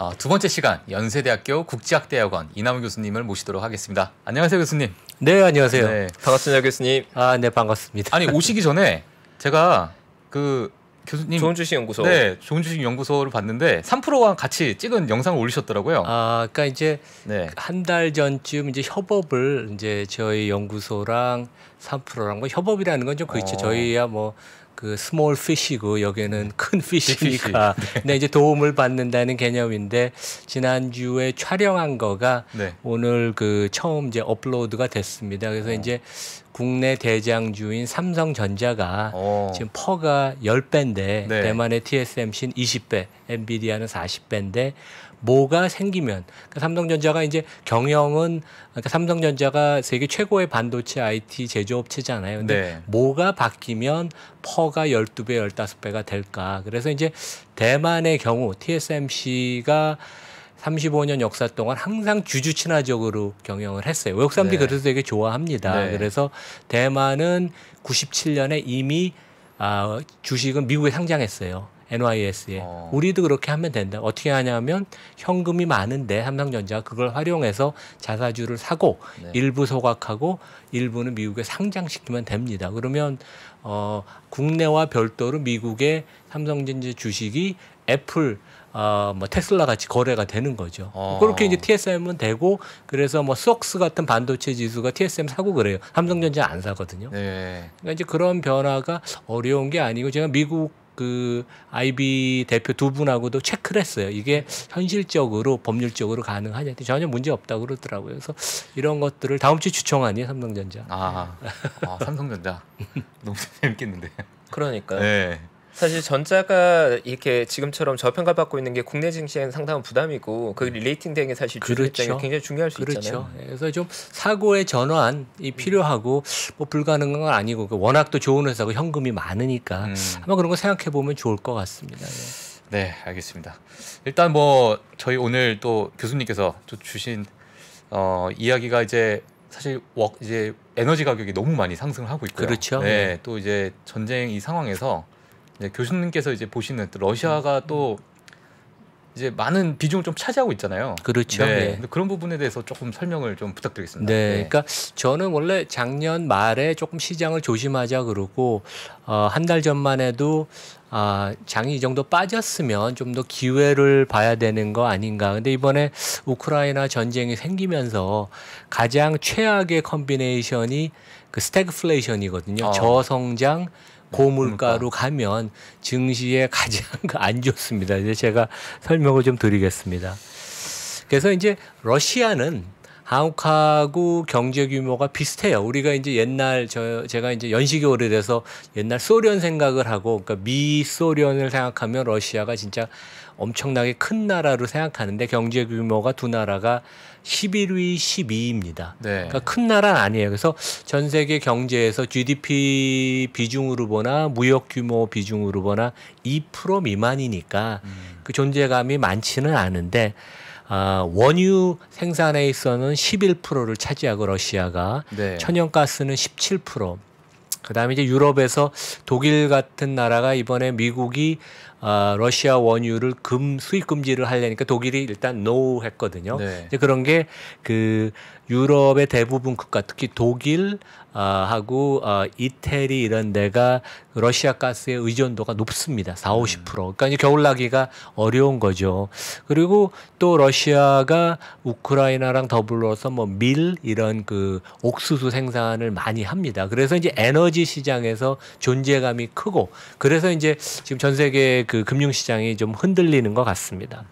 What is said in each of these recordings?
어, 두 번째 시간 연세대학교 국제학대학원 이남우 교수님을 모시도록 하겠습니다. 안녕하세요 교수님. 네 안녕하세요. 네. 반갑습니다 교수님. 아네 반갑습니다. 아니 오시기 전에 제가 그 교수님 좋은 주식 연구소. 네 좋은 주식 연구소를 봤는데 3프로와 같이 찍은 영상을 올리셨더라고요. 아 그러니까 이제 네. 한달 전쯤 이제 협업을 이제 저희 연구소랑 3프로랑 뭐 협업이라는 건 좀 그렇죠. 어. 저희야 뭐 그 small fish고 여기는 큰 fish. fish니까 근데 이제 도움을 받는다는 개념인데 지난주에 촬영한 거가 네. 오늘 그 처음 이제 업로드가 됐습니다. 그래서 어. 이제 국내 대장주인 삼성전자가 어. 지금 PER가 10배인데 네. 대만의 TSMC는 20배, 엔비디아는 40배인데 뭐가 생기면 그러니까 삼성전자가 이제 경영은 그러니까 삼성전자가 세계 최고의 반도체 IT 제조업체잖아요. 근데 네. 뭐가 바뀌면 PER가 12배, 15배가 될까? 그래서 이제 대만의 경우 TSMC가 35년 역사 동안 항상 주주 친화적으로 경영을 했어요. 외국 사람들이 네. 그래서 되게 좋아합니다. 네. 그래서 대만은 97년에 이미 아, 주식은 미국에 상장했어요. NYS에. 어. 우리도 그렇게 하면 된다. 어떻게 하냐면 현금이 많은데 삼성전자가 그걸 활용해서 자사주를 사고 네. 일부 소각하고 일부는 미국에 상장시키면 됩니다. 그러면 어, 국내와 별도로 미국의 삼성전자 주식이 애플 어, 뭐 테슬라 같이 거래가 되는 거죠. 어. 그렇게 이제 TSM은 되고 그래서 뭐 속스 같은 반도체 지수가 TSM 사고 그래요. 삼성전자 안 사거든요. 네. 그러니까 이제 그런 변화가 어려운 게 아니고 제가 미국 그 IB 대표 두 분하고도 체크를 했어요. 이게 현실적으로 법률적으로 가능하냐? 전혀 문제 없다고 그러더라고요. 그래서 이런 것들을 다음 주 주총하니 삼성전자. 아, 아 삼성전자 너무 재밌겠는데. 그러니까요. 네. 삼성전자가 이렇게 지금처럼 저평가 받고 있는 게 국내 증시에는 상당한 부담이고 그 rating 되는 게 사실 주주 그렇죠. 입장에 굉장히 중요할 수 그렇죠. 있잖아요. 예, 그래서 좀 사고의 전환이 필요하고 뭐 불가능한 건 아니고 그 워낙 또 좋은 회사고 현금이 많으니까 음. 한번 그런 거 생각해 보면 좋을 것 같습니다. 예. 네, 알겠습니다. 일단 뭐 저희 오늘 또 교수님께서 또 주신 어, 이야기가 이제 사실 워, 이제 에너지 가격이 너무 많이 상승을 하고 있고요. 그렇죠. 네, 또 이제 전쟁 이 상황에서 이제 교수님께서 이제 보시는 또 러시아가 또 이제 많은 비중을 좀 차지하고 있잖아요. 그렇죠. 네, 예. 근데 그런 부분에 대해서 조금 설명을 좀 부탁드리겠습니다. 네, 그러니까 저는 원래 작년 말에 조금 시장을 조심하자 그러고 어, 한 달 전만 해도 아, 장이 이 정도 빠졌으면 좀 더 기회를 봐야 되는 거 아닌가. 근데 이번에 우크라이나 전쟁이 생기면서 가장 최악의 combination이 그 스태그플레이션이거든요. 어. 저성장 고물가로 고물가. 가면 증시에 가장 안 좋습니다. 이제 제가 설명을 좀 드리겠습니다. 그래서 이제 러시아는 한국하고 경제 규모가 비슷해요. 우리가 이제 옛날 저 제가 이제 연식이 오래돼서 옛날 소련 생각을 하고 그러니까 미 소련을 생각하면 러시아가 진짜 엄청나게 큰 나라로 생각하는데 경제 규모가 두 나라가 11위, 12위입니다. 네. 그러니까 큰 나라는 아니에요. 그래서 전 세계 경제에서 GDP 비중으로 보나 무역 규모 비중으로 보나 2% 미만이니까 음. 그 존재감이 많지는 않은데 아, 원유 생산에 있어서는 11%를 차지하고 러시아가 네. 천연가스는 17%. 그다음에 이제 유럽에서 독일 같은 나라가 이번에 미국이 아, 러시아 원유를 금 수입 금지를 하려니까 독일이 일단 no 했거든요. 네. 이제 그런 게 그 유럽의 대부분 국가 특히 독일 아, 하고 아, 이태리 이런 데가 러시아 가스의 의존도가 높습니다. 4, 50%. 그러니까 이제 겨울 나기가 어려운 거죠. 그리고 또 러시아가 우크라이나랑 더불어서 뭐 밀 이런 그 옥수수 생산을 많이 합니다. 그래서 이제 에너지 시장에서 존재감이 크고 그래서 이제 지금 전 세계 그 금융 시장이 좀 흔들리는 것 같습니다.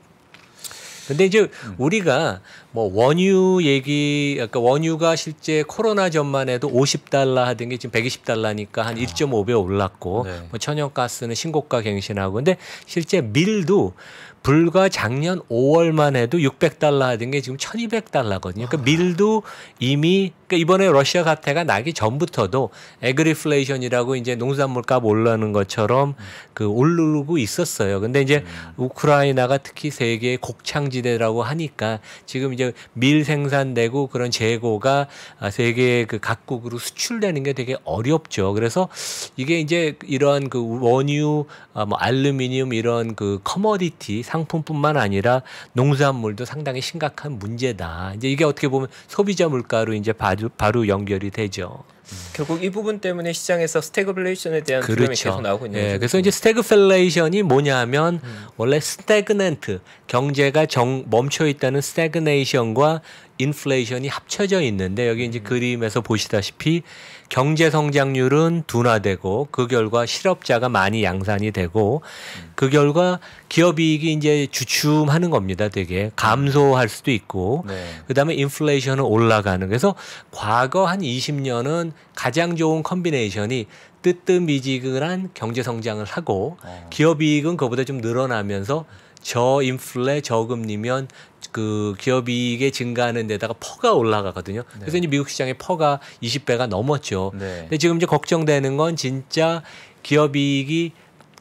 근데 이제 우리가 뭐 원유 얘기, 그러니까 원유가 실제 코로나 전만 해도 50달러 하던 게 지금 120달러니까 한 1.5배 올랐고, 네. 뭐 천연가스는 신고가 갱신하고, 근데 실제 밀도 불과 작년 5월만 해도 600달러 하던 게 지금 1200달러거든요. 그러니까 밀도 이미 그러니까 이번에 러시아 사태가 나기 전부터도 agriflation이라고 이제 농산물 값 올라는 것처럼 그 오르고 있었어요. 근데 이제 우크라이나가 특히 세계 곡창 사각지대라고 하니까 지금 이제 밀 생산되고 그런 재고가 아, 세계 그 각국으로 수출되는 게 되게 어렵죠. 그래서 이게 이제 이런 그 원유, 아, 뭐 알루미늄 이런 그 commodity 상품뿐만 아니라 농산물도 상당히 심각한 문제다. 이제 이게 어떻게 보면 소비자 물가로 이제 바로, 바로 연결이 되죠. 결국 이 부분 때문에 시장에서 스태그플레이션에 대한 그렇죠. 계속 나오고 있는 예, 거죠. 그래서 이제 스태그플레이션이 뭐냐면 음. 원래 stagnant 경제가 정 멈춰 있다는 stagnation과 인플레이션이 합쳐져 있는데 여기 음. 이제 그림에서 보시다시피 경제 성장률은 둔화되고 그 결과 실업자가 많이 양산이 되고 음. 그 결과 기업 이익이 이제 주춤하는 겁니다. 되게 감소할 수도 있고 네. 그다음에 인플레이션은 올라가는 그래서 과거 한 20년은 가장 좋은 combination이 뜨뜻미지근한 경제 성장을 하고 어. 기업 이익은 그보다 좀 늘어나면서 저인플레 저금리면 그 기업 이익의 증가하는 데다가 PER가 올라가거든요. 그래서 네. 이제 미국 시장의 PER가 20배가 넘었죠. 네. 근데 지금 이제 걱정되는 건 진짜 기업 이익이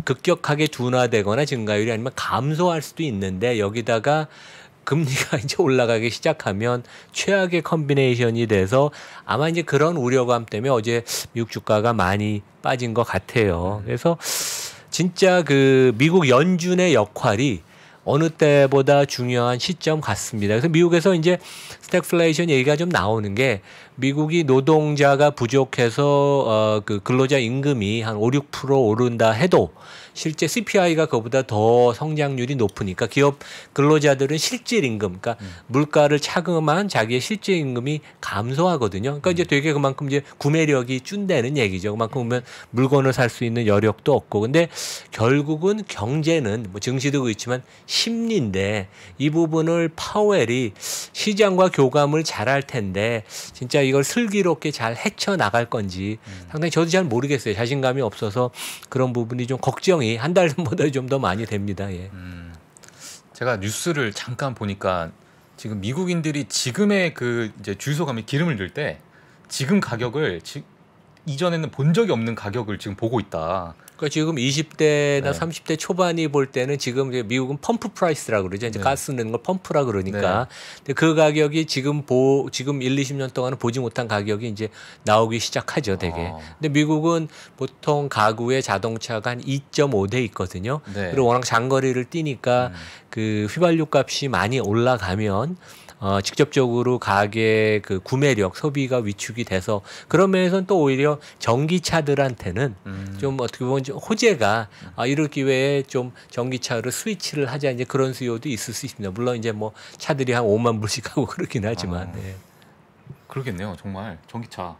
급격하게 둔화되거나 증가율이 아니면 감소할 수도 있는데 여기다가 금리가 이제 올라가기 시작하면 최악의 combination이 돼서 아마 이제 그런 우려감 때문에 어제 미국 주가가 많이 빠진 것 같아요. 그래서 진짜 그 미국 연준의 역할이 어느 때보다 중요한 시점 같습니다. 그래서 미국에서 이제 스태그플레이션 얘기가 좀 나오는 게 미국이 노동자가 부족해서 어 그 근로자 임금이 한 5, 6% 오른다 해도 실제 CPI가 그보다 더 성장률이 높으니까 기업 근로자들은 실질 임금, 그러니까 물가를 차감한 자기의 실질 임금이 감소하거든요. 그러니까 이제 되게 그만큼 이제 구매력이 준다는 얘기죠. 그만큼 보면 물건을 살 수 있는 여력도 없고. 근데 결국은 경제는 뭐 증시도 그렇지만 심리인데 이 부분을 파웰이 시장과 교감을 잘 할 텐데 진짜 이걸 슬기롭게 잘 헤쳐 나갈 건지 상당히 저도 잘 모르겠어요. 자신감이 없어서 그런 부분이 좀 걱정이 한 달 전보다 좀 더 많이 됩니다. 예. 음, 제가 뉴스를 잠깐 보니까 지금 미국인들이 지금의 그 이제 주유소 가면 기름을 넣을 때 지금 가격을 지, 이전에는 본 적이 없는 가격을 지금 보고 있다. 그러니까 지금 20대나 네. 30대 초반이 볼 때는 지금 미국은 pump price라 그러죠. 이제 네. 가스 넣는 걸 펌프라 그러니까. 근데 그 가격이 지금 보 지금 1, 20년 동안은 보지 못한 가격이 이제 나오기 시작하죠, 되게. 어. 근데 미국은 보통 가구에 자동차가 한 2.5대 있거든요. 네. 그리고 워낙 장거리를 뛰니까 음. 그 휘발유 값이 많이 올라가면 어, 직접적으로 가게 그 구매력 소비가 위축이 돼서 그런 면에서는 또 오히려 전기차들한테는 음. 좀 어떻게 보면 좀 호재가 아, 이럴 기회에 좀 전기차로 스위치를 하자 이제 그런 수요도 있을 수 있습니다. 물론 이제 뭐 차들이 한 5만 불씩 하고 그렇긴 하지만 아. 예. 그러겠네요, 정말 전기차.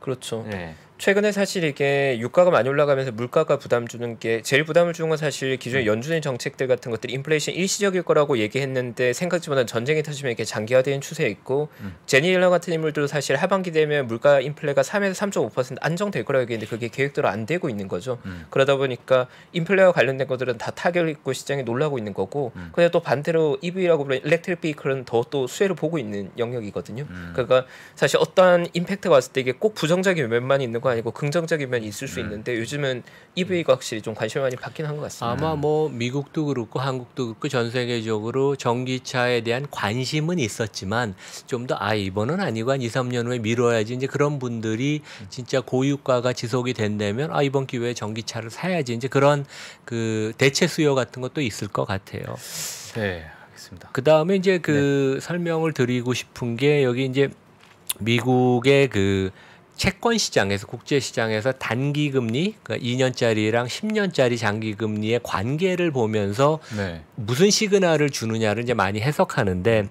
그렇죠. 네. 최근에 사실 이게 유가가 많이 올라가면서 물가가 부담 주는 게 제일 부담을 주는 건 사실 기존의 연준의 정책들 같은 것들이 인플레이션 일시적일 거라고 얘기했는데 생각지보다는 전쟁이 터지면 이게 장기화되는 추세에 있고 음. 제니 옐런 같은 인물도 사실 하반기 되면 물가 인플레가 3에서 3.5% 안정될 거라고 얘기했는데 그게 계획대로 안 되고 있는 거죠. 음. 그러다 보니까 인플레와 관련된 것들은 다 타격을 입고 시장에 놀라고 있는 거고 음. 근데 또 반대로 EV라고 부르는 일렉트릭 비클은 더 또 수혜를 보고 있는 영역이거든요. 음. 그러니까 사실 어떠한 임팩트가 왔을 때 이게 꼭 부정적인 면만 있는 거 아니고 긍정적인 면이 있을 수 음. 있는데 요즘은 EV가 확실히 좀 관심이 많이 받긴 한 것 같습니다. 아마 뭐 미국도 그렇고 한국도 그렇고 전 세계적으로 전기차에 대한 관심은 있었지만 좀 더 아 이번은 아니고 한 2, 3년 후에 미뤄야지 이제 그런 분들이 진짜 고유가가 지속이 된다면 아 이번 기회에 전기차를 사야지 이제 그런 그 대체 수요 같은 것도 있을 것 같아요. 네, 알겠습니다. 그 다음에 이제 그 설명을 드리고 싶은 게 여기 이제 미국의 그 채권 시장에서 국제 시장에서 단기 금리 그러니까 2년짜리랑 10년짜리 장기 금리의 관계를 보면서 네. 무슨 시그널을 주느냐를 이제 많이 해석하는데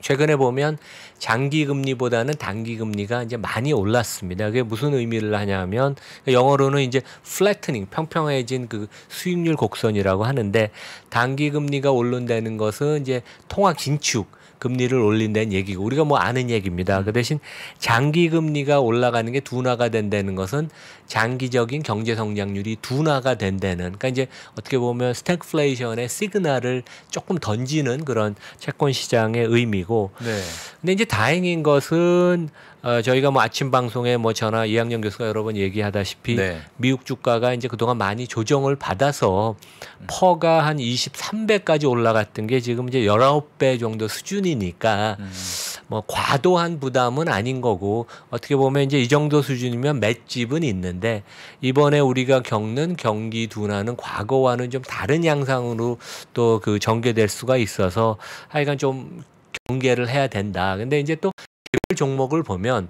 최근에 보면 장기 금리보다는 단기 금리가 이제 많이 올랐습니다. 그게 무슨 의미를 하냐면 영어로는 이제 flattening 평평해진 그 수익률 곡선이라고 하는데 단기 금리가 오른다는 것은 이제 통화 긴축 금리를 올린다는 얘기고 우리가 뭐 아는 얘기입니다. 그 대신 장기 금리가 올라가는 게 둔화가 된다는 것은 장기적인 경제 성장률이 둔화가 된다는 그러니까 이제 어떻게 보면 스태그플레이션의 시그널을 조금 던지는 그런 채권 시장의 의미고 네. 근데 이제 다행인 것은 어, 저희가 뭐 아침 방송에 뭐 전화 이학년 교수가 여러 번 얘기하다시피 네. 미국 주가가 이제 그동안 많이 조정을 받아서 음. 퍼가 한 23배까지 올라갔던 게 지금 이제 19배 정도 수준이니까 음. 뭐 과도한 부담은 아닌 거고 어떻게 보면 이제 이 정도 수준이면 맷집은 있는데 이번에 우리가 겪는 경기 둔화는 과거와는 좀 다른 양상으로 또 그 전개될 수가 있어서 하여간 좀 경계를 해야 된다. 근데 이제 또 개별 종목을 보면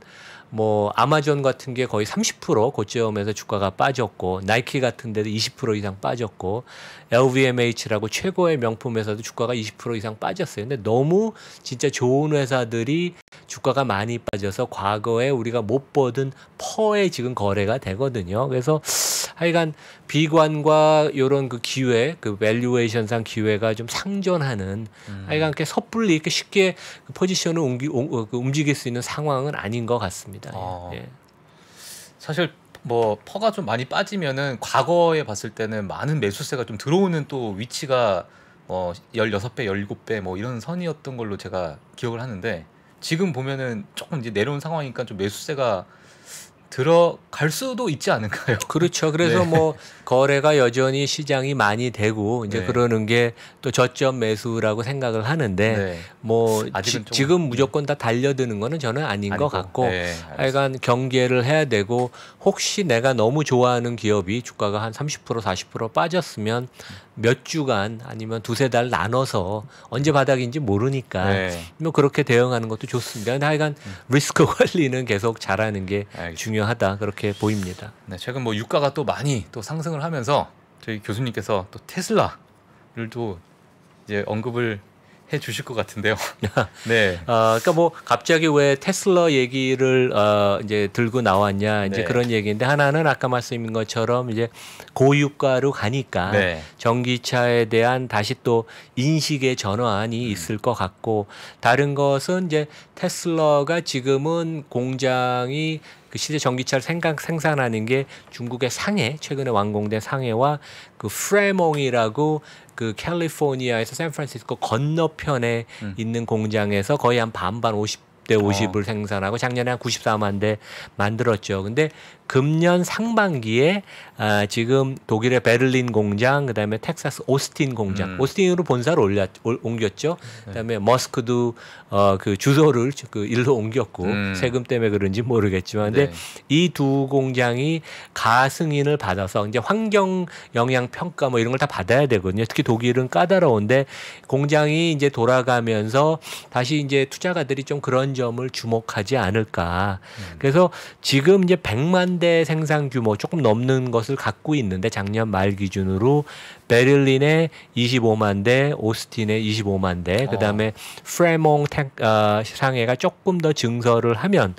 뭐 아마존 같은 게 거의 30% 고점에서 주가가 빠졌고 나이키 같은 데도 20% 이상 빠졌고 LVMH라고 최고의 명품에서도 주가가 20% 이상 빠졌어요. 근데 너무 진짜 좋은 회사들이 주가가 많이 빠져서 과거에 우리가 못 보던 퍼에 지금 거래가 되거든요. 그래서 하여간 비관과 요런 그 기회, 그 밸류에이션상 기회가 좀 상존하는 음. 하여간 이렇게 섣불리 이렇게 쉽게 그 포지션을 옮기, 옮- 어, 그 움직일 수 있는 상황은 아닌 것 같습니다. 어. 예. 사실 뭐 퍼가 좀 많이 빠지면은 과거에 봤을 때는 많은 매수세가 좀 들어오는 또 위치가 어 16배, 17배 뭐 이런 선이었던 걸로 제가 기억을 하는데 지금 보면은 조금 이제 내려온 상황이니까 좀 매수세가 들어갈 수도 있지 않을까요? 그렇죠. 그래서 네. 뭐 거래가 여전히 시장이 많이 되고 이제 네. 그러는 게 또 저점 매수라고 생각을 하는데 네. 뭐 지, 좀- 지금 무조건 다 달려드는 거는 저는 아닌 것 아니고. 같고 네. 하여간 경계를 해야 되고 혹시 내가 너무 좋아하는 기업이 주가가 한 30% 40% 빠졌으면 몇 주간 아니면 두세 달 나눠서 언제 바닥인지 모르니까 네. 뭐 그렇게 대응하는 것도 좋습니다. 근데 하여간 리스크 관리는 계속 잘하는 게 알겠습니다. 중요 하다 그렇게 보입니다. 네, 최근 뭐 유가가 또 많이 또 상승을 하면서 저희 교수님께서 또 테슬라를 또 이제 언급을 해 주실 것 같은데요. 네. 어, 그러니까 뭐 갑자기 왜 테슬라 얘기를 어, 이제 들고 나왔냐 이제 네. 그런 얘기인데 하나는 아까 말씀인 것처럼 이제 고유가로 가니까 네. 전기차에 대한 다시 또 인식의 전환이 음. 있을 것 같고 다른 것은 이제 테슬라가 지금은 공장이 그 시대 전기차를 생각, 생산하는 게 중국의 상해 최근에 완공된 상해와 그 프레몽이라고 그 캘리포니아에서 샌프란시스코 건너편에 음. 있는 공장에서 거의 한 반반 50대 50을 생산하고 작년에 한 94만 대 만들었죠. 근데 금년 상반기에 아, 지금 독일의 베를린 공장, 그다음에 텍사스 오스틴 공장, 음. 오스틴으로 본사를 올렸, 올- 옮겼죠. 그다음에 머스크도 어, 그 주소를 그 일로 옮겼고 음. 세금 때문에 그런지 모르겠지만, 근데 네. 이두 공장이 가승인을 받아서 이제 환경 영향 평가 뭐 이런 걸 다 받아야 되거든요. 특히 독일은 까다로운데 공장이 이제 돌아가면서 다시 이제 투자가들이 좀 그런 점을 주목하지 않을까. 그래서 지금 이제 100만 대 생산 규모 조금 넘는 것을 갖고 있는데 작년 말 기준으로 베를린에 25만 대, 오스틴에 25만 대, 그다음에 프레몽 탱, 어, 상해가 조금 더 증설을 하면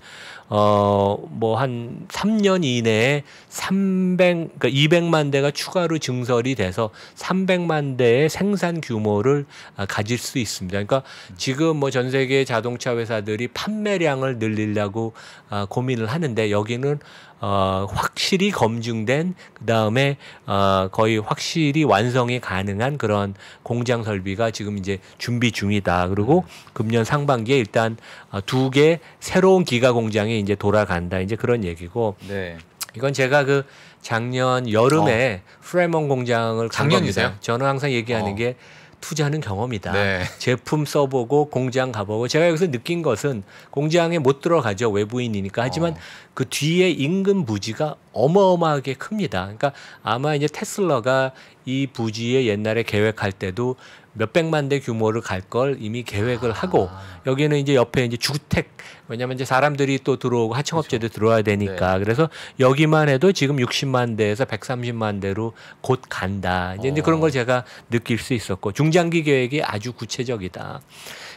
어, 뭐 한 3년 이내에 300, 그러니까 200만 대가 추가로 증설이 돼서 300만 대의 생산 규모를 아, 가질 수 있습니다. 그러니까 지금 뭐 전 세계 자동차 회사들이 판매량을 늘리려고 아, 고민을 하는데 여기는 어, 확실히 검증된 그 다음에 어, 거의 확실히 완성이 가능한 그런 공장 설비가 지금 이제 준비 중이다. 그리고 금년 상반기에 일단 어, 두개 새로운 기가 공장이 이제 돌아간다. 이제 그런 얘기고 네. 이건 제가 그 작년 여름에 프레몬 공장을 간 작년이세요? 겁니다. 저는 항상 얘기하는 어. 게 투자는 경험이다. 네. 제품 써보고 공장 가보고 제가 여기서 느낀 것은 공장에 못 들어가죠 외부인이니까 하지만 어. 그 뒤에 인근 부지가 어마어마하게 큽니다. 그러니까 아마 이제 테슬라가 이 부지에 옛날에 계획할 때도 몇백만 대 규모를 갈 걸 이미 계획을 하고 여기는 이제 옆에 이제 주택 왜냐하면 이제 사람들이 또 들어오고 하청업체도 들어와야 되니까 그래서 여기만 해도 지금 60만 대에서 130만 대로 곧 간다. 이제, 이제 어. 그런 걸 제가 느낄 수 있었고 중장기 계획이 아주 구체적이다.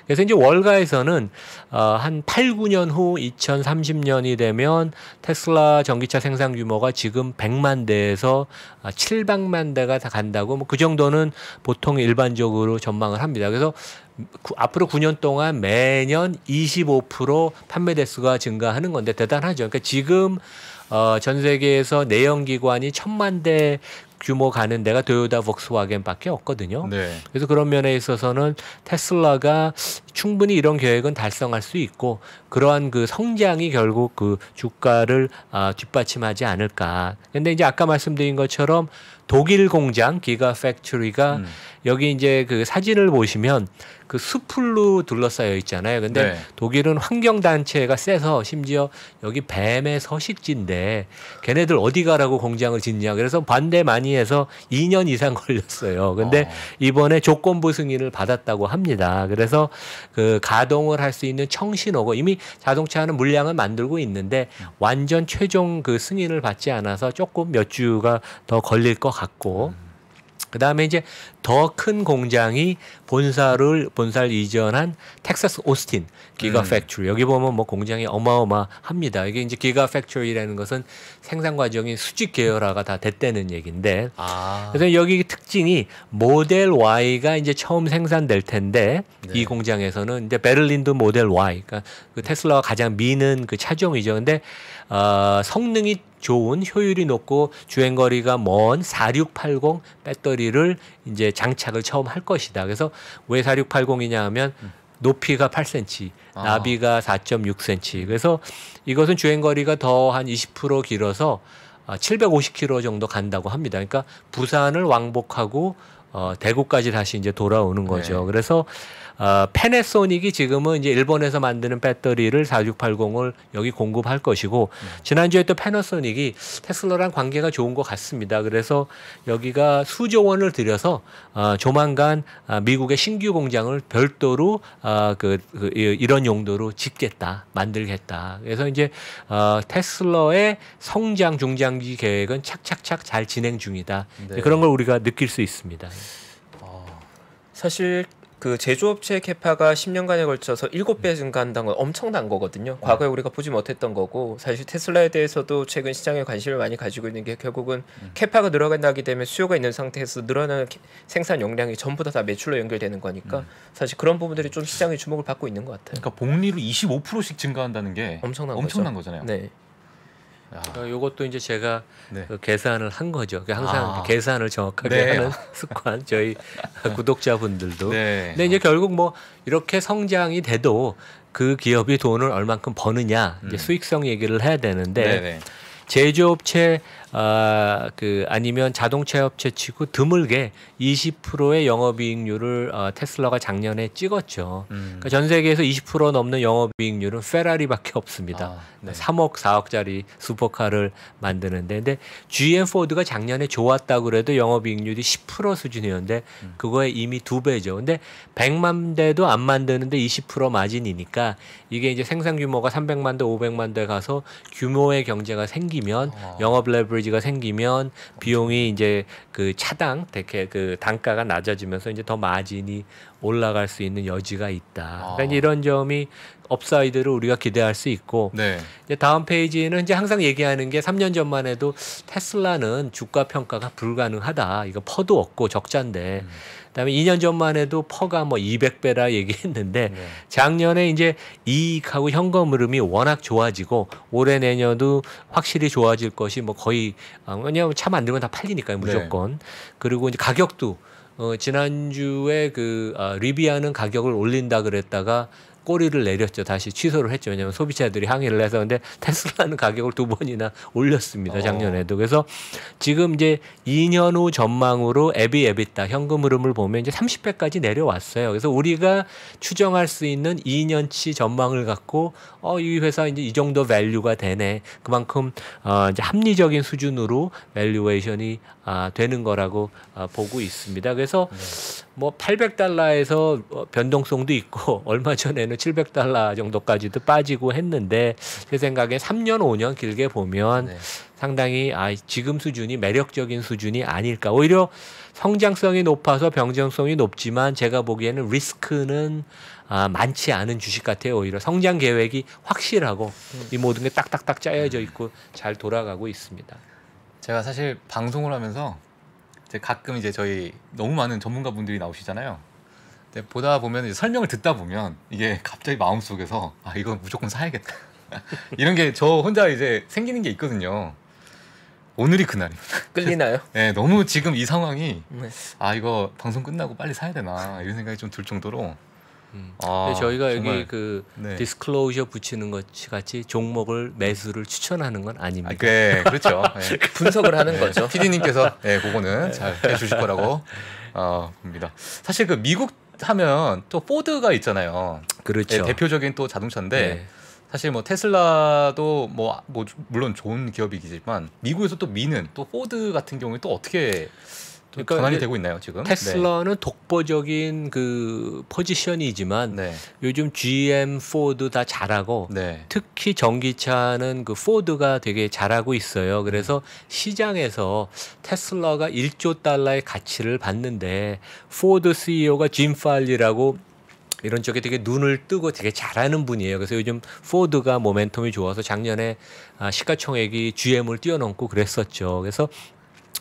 그래서 이제 월가에서는 어, 한 8, 9년 후 2030년이 되면 테슬라 전기차 생산 규모가 지금 100만 대에서 아, 700만 대가 다 간다고 뭐 그 정도는 보통 일반적으로 전망을 합니다. 그래서 구- 앞으로 9년 동안 매년 25% 판매 대수가 증가하는 건데 대단하죠. 그러니까 지금 어, 전 세계에서 내연 기관이 천만 대 규모 가는 데가 도요타 복스와겐밖에 없거든요. 네. 그래서 그런 면에 있어서는 테슬라가 충분히 이런 계획은 달성할 수 있고 그러한 그 성장이 결국 그 주가를 아, 뒷받침하지 않을까. 근데 이제 아까 말씀드린 것처럼 독일 공장 기가 팩토리가 음. 여기 이제 그 사진을 보시면 그 숲풀로 둘러싸여 있잖아요. 근데 네. 독일은 환경 단체가 세서 심지어 여기 뱀의 서식지인데 걔네들 어디 가라고 공장을 짓냐. 그래서 반대 많이 해서 2년 이상 걸렸어요. 근데 어. 이번에 조건부 승인을 받았다고 합니다. 그래서 그 가동을 할 수 있는 청신호고 이미 자동차는 물량을 만들고 있는데 완전 최종 그 승인을 받지 않아서 조금 몇 주가 더 걸릴 것 같고 그 다음에 이제 더 큰 공장이 본사를 본사를 이전한 텍사스 오스틴 기가 음. Factory 여기 보면 뭐 공장이 어마어마합니다. 이게 이제 Gigafactory라는 것은 생산 과정이 수직 계열화가 다 됐다는 얘기인데 아. 그래서 여기 특징이 모델 Y가 이제 처음 생산될 텐데 네. 이 공장에서는 이제 베를린도 모델 Y, 그러니까 그 테슬라가 가장 미는 그 차종이죠. 근데 어, 성능이 좋은 효율이 높고 주행 거리가 먼 4680 배터리를 이제 장착을 처음 할 것이다. 그래서 왜 4680이냐 하면 높이가 8cm, 아. 나비가 4.6cm. 그래서 이것은 주행 거리가 더 한 20% 길어서 아, 750km 정도 간다고 합니다. 그러니까 부산을 왕복하고 어, 대구까지 다시 이제 돌아오는 거죠. 네. 그래서 어, 페네소닉이 지금은 이제 일본에서 만드는 배터리를 4680을 여기 공급할 것이고 지난주에 또 페나소닉이 테슬라랑 관계가 좋은 것 같습니다. 그래서 여기가 수조 원을 들여서 어, 조만간 아, 미국의 신규 공장을 별도로 아, 그, 그 이- 이런 용도로 짓겠다, 만들겠다. 그래서 이제 어, 테슬라의 성장 중장기 계획은 착착착 잘 진행 중이다. 네. 그런 걸 우리가 느낄 수 있습니다. 어. 사실 그 제조업체 캐파가 10년간에 걸쳐서 7배 증가한다는 건 엄청난 거거든요. 과거에 우리가 보지 못했던 거고 사실 테슬라에 대해서도 최근 시장에 관심을 많이 가지고 있는 게 결국은 캐파가 늘어나게 되면 수요가 있는 상태에서 늘어나는 캐- 생산 용량이 전부 다, 다 매출로 연결되는 거니까 사실 그런 부분들이 좀 시장의 주목을 받고 있는 것 같아요. 그러니까 복리로 25%씩 증가한다는 게 엄청난, 엄청난. 거잖아요. 네. 야. 어, 요것도 이제 제가 네. 그 계산을 한 거죠. 그 항상 아. 계산을 정확하게 네. 하는 습관 저희 구독자분들도. 네. 근데 이제 결국 뭐 이렇게 성장이 돼도 그 기업이 돈을 얼만큼 버느냐 이제 음. 수익성 얘기를 해야 되는데 네네. 제조업체 아, 그 아니면 자동차 업체 치고 드물게 20%의 영업이익률을 어, 테슬라가 작년에 찍었죠. 음. 그러니까 전 세계에서 20% 넘는 영업이익률은 페라리밖에 없습니다. 아, 네. 3억, 4억짜리 슈퍼카를 만드는데, 근데 GM 포드가 작년에 좋았다고 그래도 영업이익률이 10% 수준이었는데 음. 그거에 이미 두 배죠. 근데 100만 대도 안 만드는데 20% 마진이니까 이게 이제 생산 규모가 300만 대, 500만 대 가서 규모의 경제가 생기면 어. 영업 leverage가 생기면 비용이 이제 그 차당 되게 그 단가가 낮아지면서 이제 더 마진이 올라갈 수 있는 여지가 있다. 그러니까 아. 이런 점이 upside를 우리가 기대할 수 있고 네. 이제 다음 페이지는 이제 항상 얘기하는 게 3년 전만 해도 테슬라는 주가 평가가 불가능하다. 이거 PER도 없고 적자인데. 음. 그다음에 2년 전만 해도 퍼가 뭐 200배라 얘기했는데 네. 작년에 이제 이익하고 현금 흐름이 워낙 좋아지고 올해 내년도 확실히 좋아질 것이 뭐 거의 아, 왜냐하면 차 만들면 다 팔리니까요 무조건 그리고 이제 가격도 어, 지난주에 그 아, 리비아는 가격을 올린다 그랬다가 꼬리를 내렸죠. 다시 취소를 했죠. 왜냐하면 소비자들이 항의를 해서 근데 테슬라는 가격을 두 번이나 올렸습니다. 어. 작년에도. 그래서 지금 이제 2년 후 전망으로 EV EBITDA 현금 흐름을 보면 이제 30배까지 내려왔어요. 그래서 우리가 추정할 수 있는 2년치 전망을 갖고 어 이 회사 이제 이 정도 value가 되네. 그만큼 어 이제 합리적인 수준으로 valuation이 아 되는 거라고 아, 보고 있습니다. 그래서 뭐 800달러에서 어, 변동성도 있고 얼마 전에는 700달러 정도까지도 빠지고 했는데 제 생각에 3년 5년 길게 보면 네. 상당히 아 지금 수준이 매력적인 수준이 아닐까. 오히려 성장성이 높아서 병정성이 높지만 제가 보기에는 리스크는 아, 많지 않은 주식 같아요. 오히려 성장 계획이 확실하고 이 모든 게 딱딱딱 짜여져 있고 잘 돌아가고 있습니다. 제가 사실 방송을 하면서 이제 가끔 이제 저희 너무 많은 전문가 분들이 나오시잖아요. 근데 보다 보면 이제 설명을 듣다 보면 이게 갑자기 마음 속에서 아 이건 무조건 사야겠다. 이런 게 저 혼자 이제 생기는 게 있거든요. 오늘이 그날입니다. 끌리나요? 네, 너무 지금 이 상황이 네. 아 이거 방송 끝나고 빨리 사야 되나 이런 생각이 좀 들 정도로 음. 아, 근데 저희가 정말, 여기 그 네. 디스클로저 붙이는 것 같이 종목을 매수를 추천하는 건 아, 아닙니다. 네, 그렇죠. 네. 분석을 하는 거죠. PD님께서 네, 그거는 잘 해주실 거라고 어, 봅니다. 사실 그 미국 하면 또 포드가 있잖아요. 그렇죠. 네, 대표적인 또 자동차인데 네. 사실 뭐 테슬라도 뭐, 뭐 물론 좋은 기업이지만 미국에서 또 미는 또 포드 같은 경우에 또 어떻게 또 그러니까 전환이 이제 되고 있나요 지금? 테슬라는 독보적인 그 포지션이지만 네, 요즘 GM, 포드 다 잘하고 네, 특히 전기차는 그 포드가 되게 잘하고 있어요. 그래서 시장에서 테슬라가 1조 달러의 가치를 받는데 포드 CEO가 짐 팔리라고 이런 쪽에 되게 눈을 뜨고 되게 잘하는 분이에요. 그래서 요즘 포드가 모멘텀이 좋아서 작년에 아, 시가총액이 GM을 뛰어넘고 그랬었죠. 그래서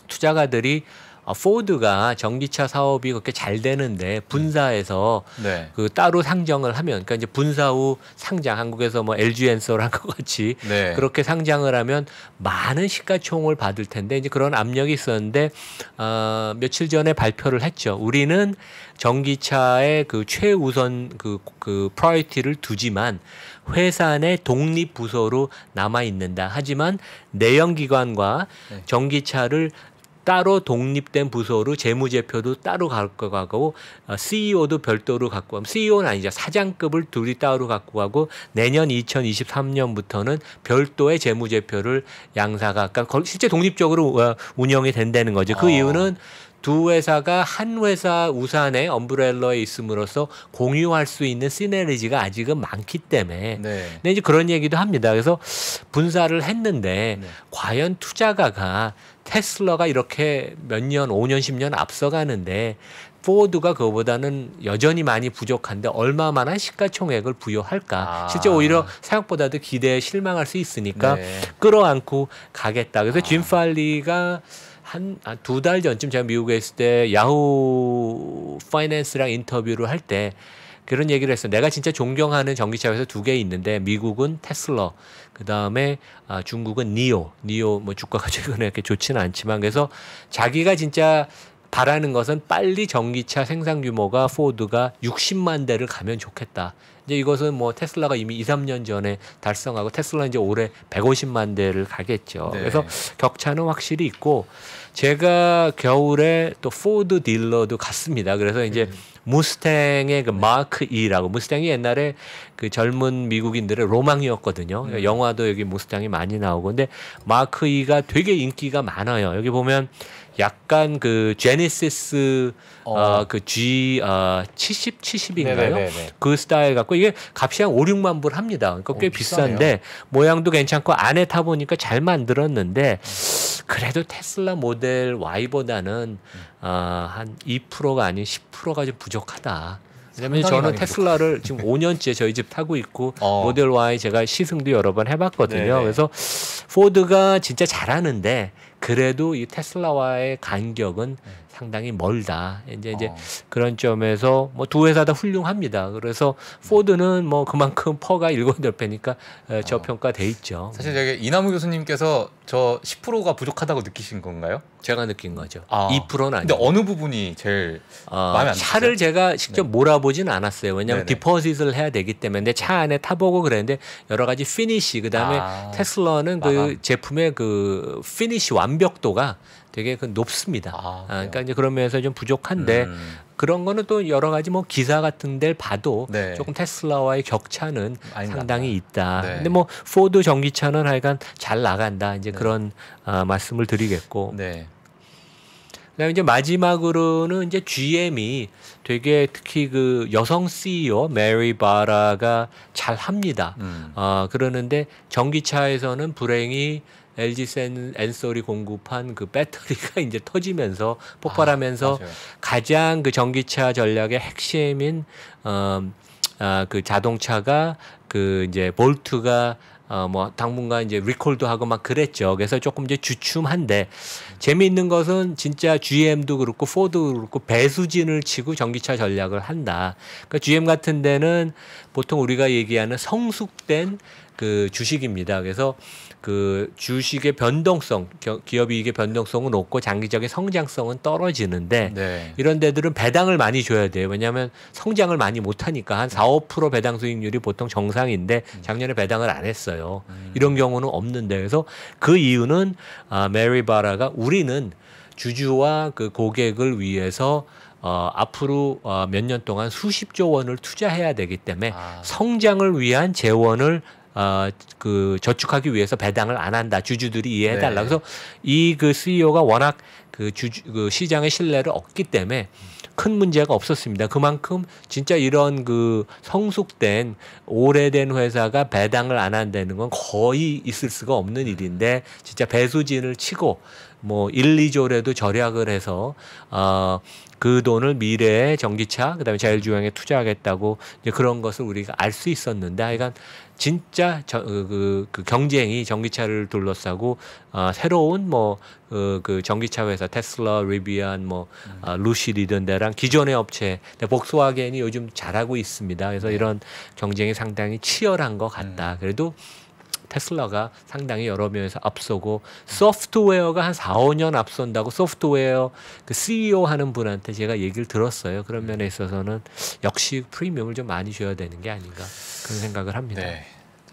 투자가들이 아, 포드가 전기차 사업이 그렇게 잘 되는데 분사해서 네, 그 따로 상정을 하면 그러니까 이제 분사 후 상장 한국에서 뭐 LG 엔솔 한 것 같이 네. 그렇게 상장을 하면 많은 시가총을 받을 텐데 이제 그런 압력이 있었는데 어, 며칠 전에 발표를 했죠. 우리는 전기차의 그 최우선 그, 그 프라이티를 두지만 회사 내 독립 부서로 남아 있는다. 하지만 내연기관과 네. 전기차를 따로 독립된 부서로 재무제표도 따로 갖고 가고 어, CEO도 별도로 갖고 가고 CEO는 아니죠 사장급을 둘이 따로 갖고 가고 내년 2023년부터는 별도의 재무제표를 양사가 그러니까 거- 실제 독립적으로 어, 운영이 된다는 거죠. 그 어. 이유는 두 회사가 한 회사 우산에 엄브렐러에 있음으로써 공유할 수 있는 시너지가 아직은 많기 때문에 네. 근데 이제 그런 얘기도 합니다. 그래서 분사를 했는데 네. 과연 투자가가 테슬라가 이렇게 몇 년, 5년, 10년 앞서가는데 포드가 그거보다는 여전히 많이 부족한데 얼마만한 시가총액을 부여할까? 아. 실제 오히려 생각보다도 기대에 실망할 수 있으니까 네. 끌어안고 가겠다. 그래서 아. 짐 팔리가 한두달 전쯤 제가 미국에 있을 때 야후 파이낸스랑 인터뷰를 할 때 그런 얘기를 했어요. 내가 진짜 존경하는 전기차 회사 두 개 있는데 미국은 테슬라, 그 다음에 아, 중국은 니오. 니오 뭐 주가가 최근에 이렇게 좋지는 않지만 그래서 자기가 진짜 바라는 것은 빨리 전기차 생산 규모가 포드가 60만 대를 가면 좋겠다. 이제 이것은 뭐 테슬라가 이미 2, 3년 전에 달성하고 테슬라 이제 올해 150만 대를 가겠죠. 네. 그래서 격차는 확실히 있고 제가 겨울에 또 포드 딜러도 갔습니다. 그래서 이제 무스탱의 그 마크 E라고 무스탱이 옛날에 그 젊은 미국인들의 로망이었거든요. 음. 영화도 여기 Mustang이 많이 나오고 근데 Mach-E가 되게 인기가 많아요. 여기 보면 약간 그 제네시스 어. 어, 그 G 어, 70 70인가요? 네네네네. 그 스타일 갖고 이게 값이 한 5, 6만 불 합니다. 그러니까 꽤 어, 비싸네요. 비싼데 모양도 괜찮고 안에 타 보니까 잘 만들었는데 그래도 테슬라 모델 Y보다는 어, 한 2%가 아닌 10%가 좀 부족하다. 왜냐면 저는 테슬라를 지금 5년째 저희 집 타고 있고 어. 모델 Y 제가 시승도 여러 번 해봤거든요. 네네. 그래서 포드가 진짜 잘하는데 그래도 이 테슬라와의 간격은 상당히 멀다. 이제 이제 어. 그런 점에서 뭐 두 회사 다 훌륭합니다. 그래서 포드는 뭐 그만큼 PER가 일곱 여덟 배니까 어, 저평가돼 있죠. 사실 저기 이남우 교수님께서 저 10%가 부족하다고 느끼신 건가요? 제가 느낀 거죠. 아. 2%는 근데 아니고. 어느 부분이 제일 어, 마음에 안 차를 제가 직접 몰아보진 않았어요. 왜냐하면 네네. deposit을 해야 되기 때문에 근데 차 안에 타보고 그랬는데 여러 가지 finish 그다음에 아. 테슬라는 그. 제품의 그 finish 완벽도가 되게 그 높습니다. 아, 아? 그러니까 이제 그런 면에서 좀 부족한데 음. 그런 거는 또 여러 가지 뭐 기사 같은 데를 봐도 네. 조금 테슬라와의 격차는 상당히 있다. 네. 근데 뭐 포드 전기차는 하여간 잘 나간다. 이제 네. 그런 아, 말씀을 드리겠고. 네. 그다음에 이제 마지막으로는 이제 GM이 되게 특히 그 여성 CEO 메리 바라가 잘 합니다. 음. 아 그러는데 전기차에서는 불행히 LG 센 엔솔이 공급한 그 배터리가 이제 터지면서 폭발하면서 아. 가장 그 전기차 전략의 핵심인 어, 아, 그 자동차가 그 이제 볼트가 어, 뭐 당분간 이제 리콜도 하고 막 그랬죠. 그래서 조금 이제 주춤한데 재미있는 것은 진짜 GM도 그렇고 포드도 그렇고 배수진을 치고 전기차 전략을 한다. 그러니까 GM 같은 데는 보통 우리가 얘기하는 성숙된 그 주식입니다. 그래서 그 주식의 변동성, 겨- 기업 이익의 변동성은 높고 장기적인 성장성은 떨어지는데 네. 이런 데들은 배당을 많이 줘야 돼요. 왜냐하면 성장을 많이 못하니까 한 4, 5% 배당 수익률이 보통 정상인데 작년에 배당을 안 했어요. 이런 경우는 없는데 그래서 그 이유는 아, 메리 바라가 우리는 주주와 그 고객을 위해서 어, 앞으로 어, 몇 년 동안 수십조 원을 투자해야 되기 때문에 아. 성장을 위한 재원을 어, 그 저축하기 위해서 배당을 안 한다. 주주들이 이해해달라. 네. 그래서 이 그 CEO가 워낙 그 주주 그 시장의 신뢰를 얻기 때문에 큰 문제가 없었습니다. 그만큼 진짜 이런 그 성숙된 오래된 회사가 배당을 안 한다는 건 거의 있을 수가 없는 일인데 진짜 배수진을 치고 뭐 1, 2조라도 절약을 해서 어, 그 돈을 미래의 전기차 그다음에 자율주행에 투자하겠다고 이제 그런 것을 우리가 알 수 있었는데 하여간 진짜 저, 그, 그 경쟁이 전기차를 둘러싸고 어, 새로운 뭐 그, 그 전기차 회사 테슬라, 리비안, 뭐 아, 루시드 이런 데랑 기존의 업체, 근데 복스와겐이 요즘 잘하고 있습니다. 그래서 이런 경쟁이 상당히 치열한 것 같다. 그래도 테슬라가 상당히 여러 면에서 앞서고 소프트웨어가 한 4, 5년 앞선다고 소프트웨어 그 CEO 하는 분한테 제가 얘기를 들었어요. 그런 면에 있어서는 역시 프리미엄을 좀 많이 줘야 되는 게 아닌가 그런 생각을 합니다. 네.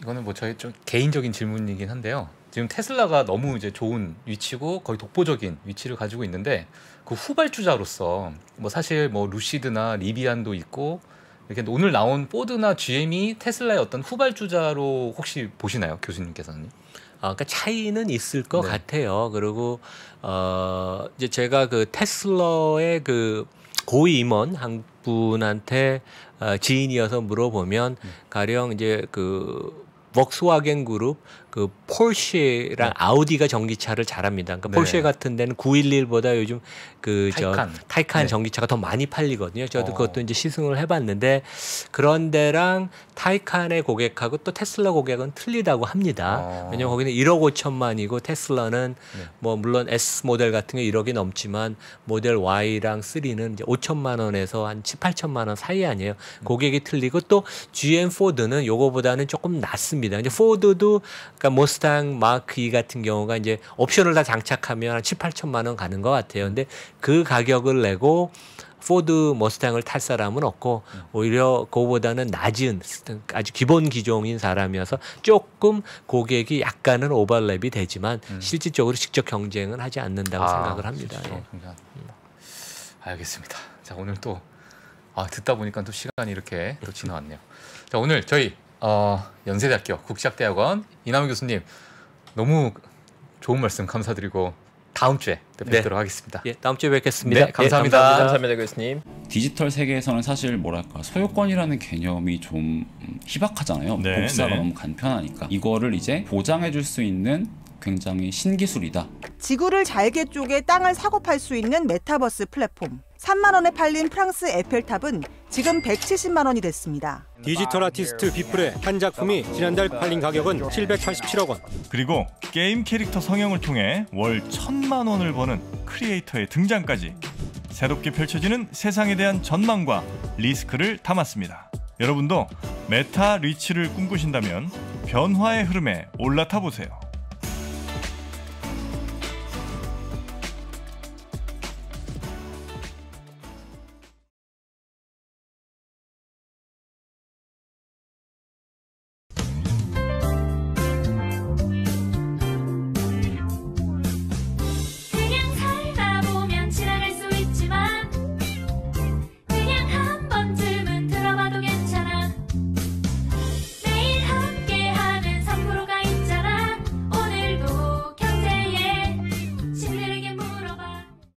이거는 뭐 저희 좀 개인적인 질문이긴 한데요. 지금 테슬라가 너무 이제 좋은 위치고 거의 독보적인 위치를 가지고 있는데 그 후발주자로서 뭐 사실 뭐 루시드나 리비안도 있고 이렇게 오늘 나온 포드나 GM이 테슬라의 어떤 후발주자로 혹시 보시나요, 교수님께서는? 아, 그러니까 차이는 있을 것 네. 같아요. 그리고 어 이제 제가 그 테슬라의 그 고위 임원 한 분한테 어, 지인이어서 물어보면 음. 가령 이제 그 volkswagen 그룹 그 폴쉐랑 아우디가 전기차를 잘합니다. 그러니까 네. 폴쉐 같은 데는 911보다 요즘 그 저 타이칸. 타이칸 네. 전기차가 더 많이 팔리거든요. 저도 어. 그것도 이제 시승을 해봤는데 그런 데랑 타이칸의 고객하고 또 테슬라 고객은 틀리다고 합니다. 어. 왜냐면 거기는 1억 5천만이고 테슬라는 네. 뭐 물론 S 모델 같은 게 1억이 넘지만 모델 Y랑 3는 이제 5천만 원에서 한 7, 8천만 원 사이 아니에요. 고객이 틀리고 또 GM 포드는 요거보다는 조금 낮습니다. 이제 포드도 그러니까 Mustang Mach-E 같은 경우가 이제 옵션을 다 장착하면 한 7, 8천만 원 가는 것 같아요. 근데 그 가격을 내고 포드 Mustang을 탈 사람은 없고 오히려 그거보다는 낮은 아주 기본 기종인 사람이어서 조금 고객이 약간은 오버랩이 되지만 음. 실질적으로 직접 경쟁은 하지 않는다고 아, 생각을 합니다. 그렇죠. 예. 그러니까. 알겠습니다. 자 오늘 또 아, 듣다 보니까 또 시간이 이렇게 또 지나왔네요. 자 오늘 저희 어, 연세대학교 국제학대학원 이남우 교수님 너무 좋은 말씀 감사드리고 다음 주에 또 네. 뵙도록 하겠습니다. 예, 다음 주에 뵙겠습니다. 네, 감사합니다. 예, 감사합니다, 교수님. 디지털 세계에서는 사실 뭐랄까 소유권이라는 개념이 좀 음, 희박하잖아요. 네, 복사가 네. 너무 간편하니까 이거를 이제 보장해줄 수 있는 굉장히 신기술이다. 지구를 잘게 쪼개 땅을 사고 팔 수 있는 메타버스 플랫폼. 3만 원에 팔린 프랑스 에펠탑은 지금 170만 원이 됐습니다. 디지털 아티스트 비플의 한 작품이 지난달 팔린 가격은 787억 원. 그리고 게임 캐릭터 성형을 통해 월 천만 원을 버는 크리에이터의 등장까지 새롭게 펼쳐지는 세상에 대한 전망과 리스크를 담았습니다. 여러분도 meta rich를 꿈꾸신다면 변화의 흐름에 올라타 보세요.